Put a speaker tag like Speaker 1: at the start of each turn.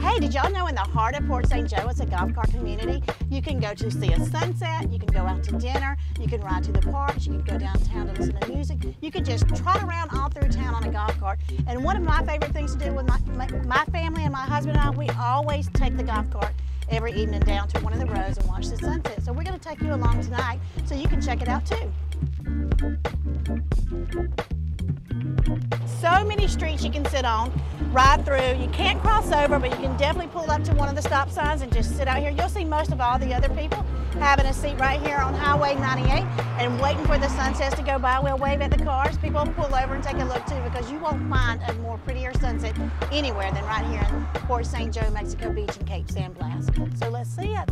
Speaker 1: Hey, did y'all know in the heart of Port St. Joe, it's a golf cart community? You can go to see a sunset, you can go out to dinner, you can ride to the parks, you can go downtown to listen to music. You can just trot around all through town on a golf cart. And one of my favorite things to do with my, my, my family and my husband and I, we always take the golf cart every evening down to one of the roads and watch the sunset. So we're going to take you along tonight so you can check it out too. Streets you can sit on, ride through. You can't cross over, but you can definitely pull up to one of the stop signs and just sit out here. You'll see most of all the other people having a seat right here on Highway 98 and waiting for the sunsets to go by. We'll wave at the cars. People pull over and take a look too because you won't find a more prettier sunset anywhere than right here in Port St. Joe, Mexico Beach and Cape San Blas. So let's see it.